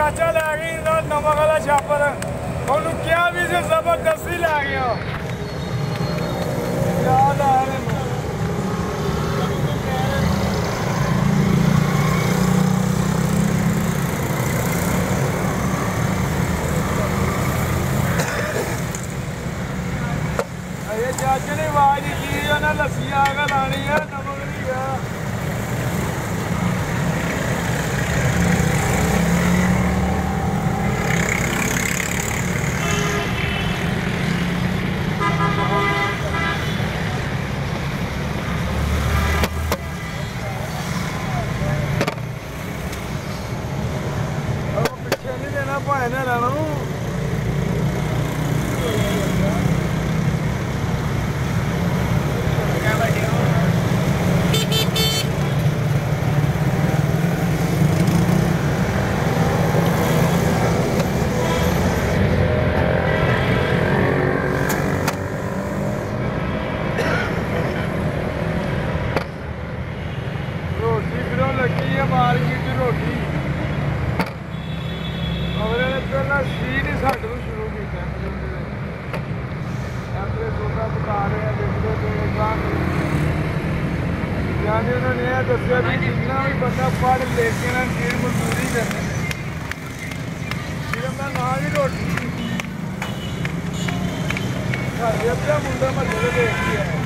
ਚਾਚਾ ਲੈ ਗਈ ਨਾ ਨਵਾਂ ਵਾਲਾ ਛਾਪਰ। ਉਹਨੂੰ ਕਿਹਾ ਵੀ ਜੇ ਜ਼ਬਰਦਸਤੀ ਲੈ ਗਿਆ ਯਾਦ ਆ ਰਿਹਾ ਇਹ ਜੱਜ ਨੇ ਆਵਾਜ਼ ਦਿੱਤੀ ਉਹਨਾਂ ਲੱਸੀ ਆ ਕੇ ਲਾਣੀ ਹੈ ਨਮਕ ਨਹੀਂ ਗਿਆ ਜਾਂਦੇ ਉਹਨਾਂ ਨੇ ਇਹ ਦੱਸਿਆ ਵੀ ਜਿੰਨਾ ਵੀ ਬੰਦਾ ਪੜ੍ਹ ਲੈ ਕੇ ਨਾ ਜੀਰ ਮਜ਼ਦੂਰੀ ਕਰਨੀ ਸਿਰਫ ਦਾ ਨਾਲ ਹੀ ਰੋਟੀ ਸਾਡੇ ਅੱਧਾ ਮੁੰਡਾ ਮੱਲੇ ਦੇ ਦੇਖ ਆਇਆ